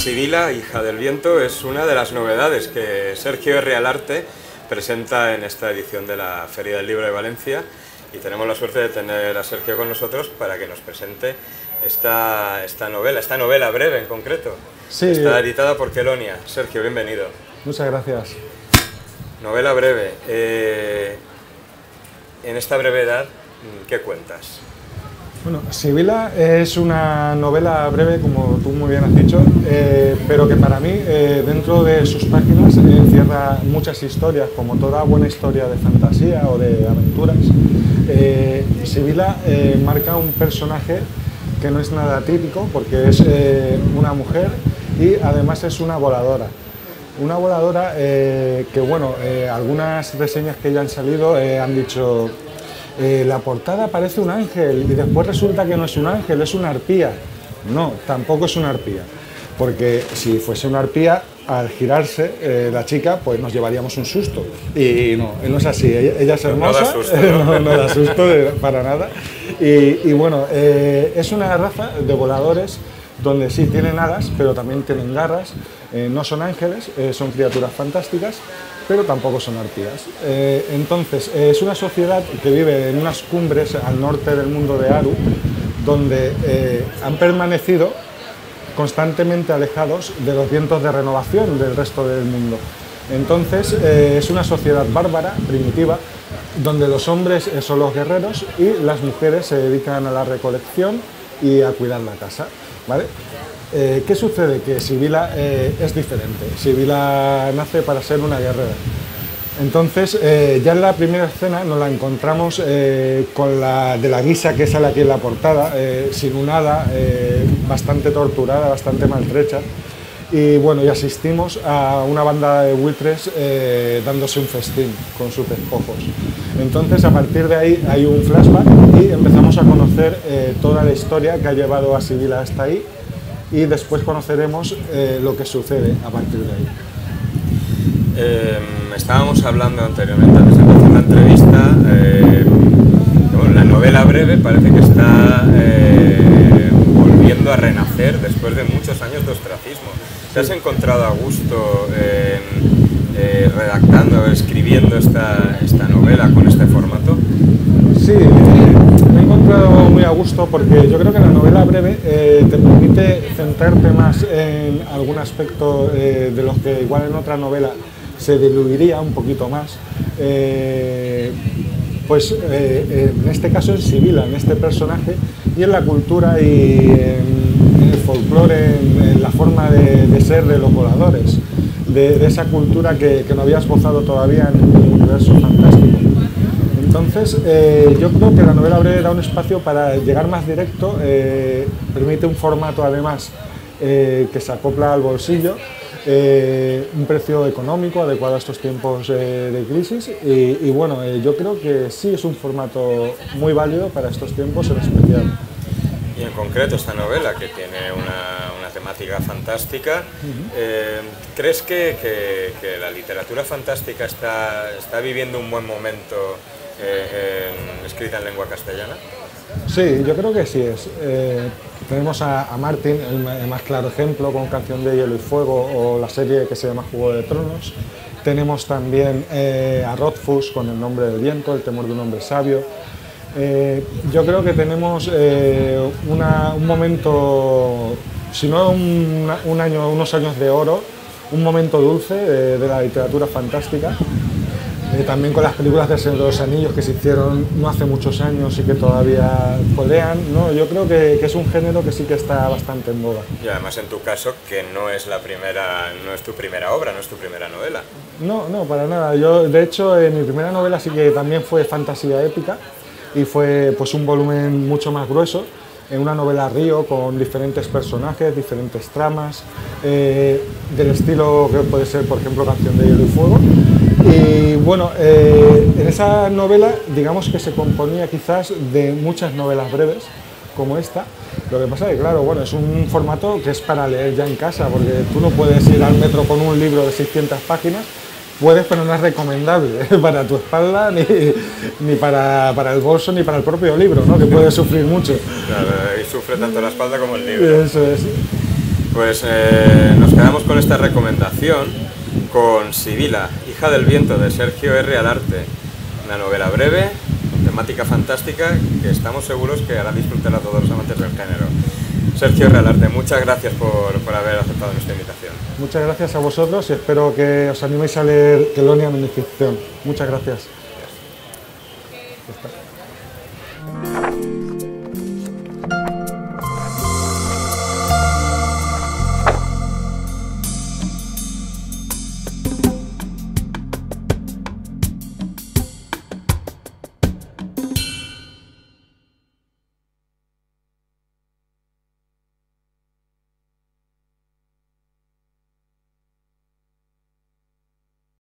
Sibila, hija del viento, es una de las novedades que Sergio Realarte presenta en esta edición de la Feria del Libro de Valencia y tenemos la suerte de tener a Sergio con nosotros para que nos presente esta, esta novela, esta novela breve en concreto. Sí. Está editada por Kelonia. Sergio, bienvenido. Muchas gracias. Novela breve. Eh, en esta brevedad, ¿qué cuentas? Bueno, Sibila es una novela breve, como tú muy bien has dicho, eh, pero que para mí, eh, dentro de sus páginas, encierra muchas historias, como toda buena historia de fantasía o de aventuras. Eh, Sibila marca un personaje que no es nada típico, porque es una mujer y además es una voladora. Una voladora que, bueno, algunas reseñas que ya han salido han dicho eh, la portada parece un ángel y después resulta que no es un ángel, es una arpía. No, tampoco es una arpía, porque si fuese una arpía, al girarse eh, la chica, pues nos llevaríamos un susto. Y no, no es así, ella, es hermosa, no da susto, para nada. Y, bueno, eh, es una raza de voladores donde sí tienen alas, pero también tienen garras, no son ángeles, son criaturas fantásticas pero tampoco son arpías. Eh, entonces, eh, es una sociedad que vive en unas cumbres al norte del mundo de Aru, donde eh, han permanecido constantemente alejados de los vientos de renovación del resto del mundo. Entonces, es una sociedad bárbara, primitiva, donde los hombres son los guerreros y las mujeres se dedican a la recolección y a cuidar la casa. ¿vale? Eh, ¿Qué sucede? Que Sibila eh, es diferente. Sibila nace para ser una guerrera. Entonces, eh, ya en la primera escena nos la encontramos con la de la guisa que sale aquí en la portada, sin un hada, bastante torturada, bastante maltrecha. Y bueno, y asistimos a una banda de buitres dándose un festín con sus despojos. Entonces, a partir de ahí hay un flashback y empezamos a conocer toda la historia que ha llevado a Sibila hasta ahí y después conoceremos eh, lo que sucede a partir de ahí. Em, estábamos hablando anteriormente, antes de empezar la entrevista, eh, la novela breve parece que está eh, volviendo a renacer después de muchos años de ostracismo. ¿Te has encontrado a gusto redactando, escribiendo esta, esta novela con este formato? Sí, muy a gusto porque yo creo que la novela breve eh, te permite centrarte más en algún aspecto eh, de los que igual en otra novela se diluiría un poquito más. Eh, pues en este caso en Sibila, en este personaje, y en la cultura y en, el folclore, en, la forma de, ser de los voladores, de, esa cultura que, que no había esbozado todavía en el universo fantástico. Entonces, eh, yo creo que la novela breve da un espacio para llegar más directo, eh, permite un formato además eh, que se acopla al bolsillo, un precio económico adecuado a estos tiempos de crisis y, bueno, yo creo que sí es un formato muy válido para estos tiempos en especial. Y en concreto esta novela, que tiene una, temática fantástica, ¿crees que, la literatura fantástica está, está viviendo un buen momento eh, escrita en lengua castellana? Sí, yo creo que sí es. Eh, tenemos a, Martin, el, más claro ejemplo, con Canción de Hielo y Fuego o la serie que se llama Juego de Tronos. Tenemos también eh, a Rothfuss con El nombre del viento, El temor de un hombre sabio. yo creo que tenemos un momento, si no un, año, unos años de oro, un momento dulce de la literatura fantástica eh, también con las películas de Señor de los Anillos que se hicieron no hace muchos años y que todavía colean, ¿no? yo creo que, es un género que sí que está bastante en moda. Y además en tu caso que no es la primera, no es tu primera obra, no es tu primera novela. No, no, para nada. Yo, de hecho, en mi primera novela sí que también fue fantasía épica y fue pues un volumen mucho más grueso en una novela río con diferentes personajes, diferentes tramas, eh, del estilo que puede ser, por ejemplo, Canción de Hielo y Fuego. Y bueno, eh, en esa novela, digamos que se componía quizás de muchas novelas breves, como esta. Lo que pasa es que, claro, bueno, es un formato que es para leer ya en casa, porque tú no puedes ir al metro con un libro de 600 páginas puedes, pero no es recomendable para tu espalda, ni, ni para, para, el bolso, ni para el propio libro, ¿no? que puede sufrir mucho. Claro, y sufre tanto la espalda como el libro. Eso es. Pues eh, nos quedamos con esta recomendación con Sibila, hija del viento de Sergio R. Alarte, una novela breve, temática fantástica que estamos seguros que hará disfrutar a todos los amantes del género. Sergio R. Alarte, muchas gracias por, por haber aceptado nuestra invitación. Muchas gracias a vosotros y espero que os animéis a leer Kelonia Minificción. Muchas gracias.